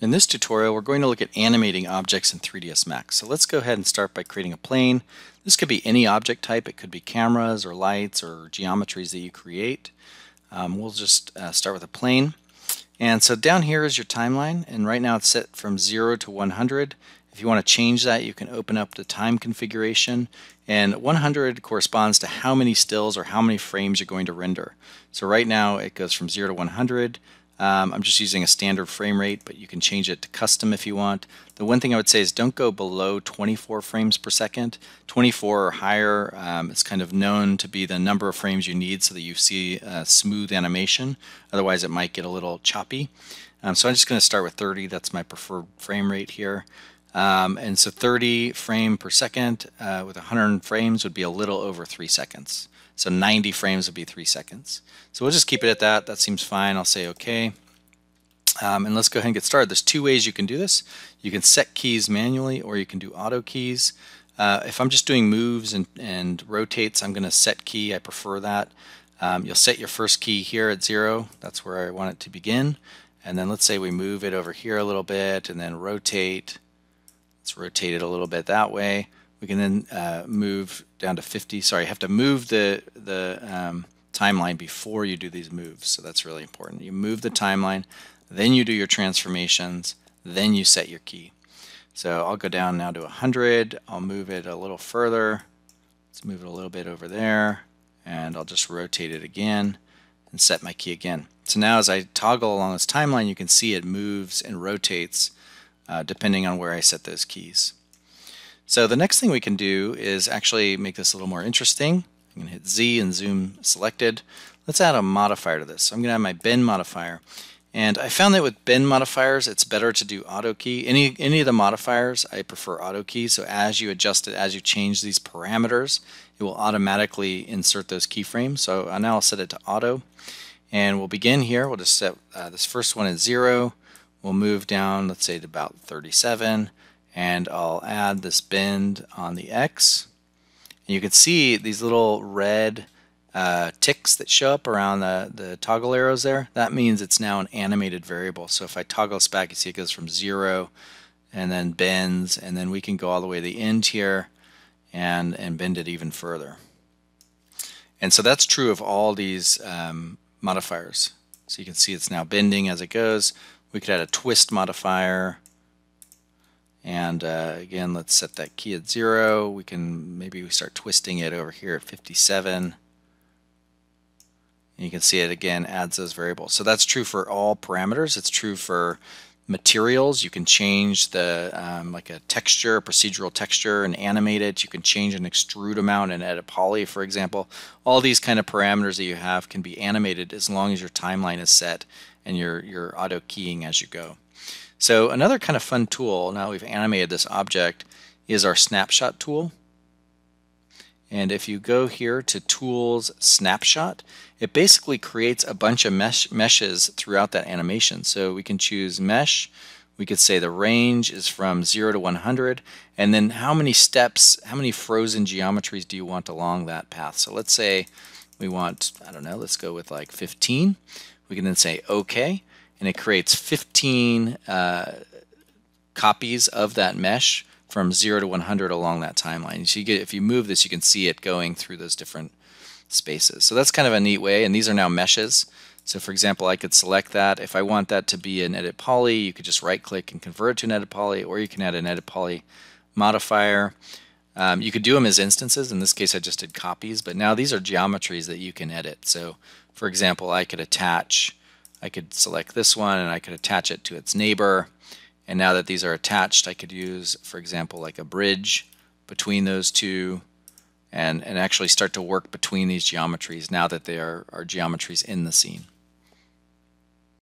In this tutorial, we're going to look at animating objects in 3ds Max. So let's go ahead and start by creating a plane. This could be any object type. It could be cameras or lights or geometries that you create. Um, we'll just uh, start with a plane. And so down here is your timeline, and right now it's set from 0 to 100. If you want to change that, you can open up the time configuration, and 100 corresponds to how many stills or how many frames you're going to render. So right now it goes from 0 to 100. Um, I'm just using a standard frame rate, but you can change it to custom if you want. The one thing I would say is don't go below 24 frames per second. 24 or higher um, is kind of known to be the number of frames you need so that you see a smooth animation. Otherwise it might get a little choppy. Um, so I'm just going to start with 30. That's my preferred frame rate here. Um, and so 30 frame per second uh, with 100 frames would be a little over 3 seconds. So 90 frames would be 3 seconds. So we'll just keep it at that. That seems fine. I'll say OK. Um, and let's go ahead and get started. There's two ways you can do this. You can set keys manually or you can do auto keys. Uh, if I'm just doing moves and, and rotates, I'm going to set key. I prefer that. Um, you'll set your first key here at 0. That's where I want it to begin. And then let's say we move it over here a little bit and then rotate. Let's rotate it a little bit that way we can then uh, move down to 50. Sorry, you have to move the, the um, timeline before you do these moves. So that's really important. You move the timeline, then you do your transformations, then you set your key. So I'll go down now to 100. I'll move it a little further. Let's move it a little bit over there. And I'll just rotate it again and set my key again. So now as I toggle along this timeline, you can see it moves and rotates uh, depending on where I set those keys. So the next thing we can do is actually make this a little more interesting. I'm going to hit Z and zoom selected. Let's add a modifier to this. So I'm going to add my bend modifier. And I found that with bend modifiers, it's better to do auto key. Any, any of the modifiers, I prefer auto key. So as you adjust it, as you change these parameters, it will automatically insert those keyframes. So now I'll set it to auto. And we'll begin here. We'll just set uh, this first one at zero. We'll move down, let's say to about 37 and I'll add this bend on the X. And you can see these little red uh, ticks that show up around the, the toggle arrows there. That means it's now an animated variable. So if I toggle this back, you see it goes from zero and then bends, and then we can go all the way to the end here and, and bend it even further. And so that's true of all these um, modifiers. So you can see it's now bending as it goes. We could add a twist modifier and uh, again, let's set that key at zero. We can maybe we start twisting it over here at 57. And you can see it again adds those variables. So that's true for all parameters. It's true for materials. You can change the um, like a texture, procedural texture, and animate it. You can change an extrude amount and edit poly, for example. All these kind of parameters that you have can be animated as long as your timeline is set and you're, you're auto keying as you go. So another kind of fun tool, now we've animated this object, is our snapshot tool. And if you go here to Tools Snapshot, it basically creates a bunch of mesh meshes throughout that animation. So we can choose Mesh, we could say the range is from 0 to 100, and then how many steps, how many frozen geometries do you want along that path? So let's say we want, I don't know, let's go with like 15. We can then say OK, and it creates 15 uh, copies of that mesh from 0 to 100 along that timeline. So you get, if you move this, you can see it going through those different spaces. So that's kind of a neat way, and these are now meshes. So for example, I could select that. If I want that to be an edit poly, you could just right click and convert it to an edit poly, or you can add an edit poly modifier. Um, you could do them as instances. In this case, I just did copies, but now these are geometries that you can edit. So for example, I could attach I could select this one and I could attach it to its neighbor. And now that these are attached, I could use, for example, like a bridge between those two and, and actually start to work between these geometries now that they are, are geometries in the scene.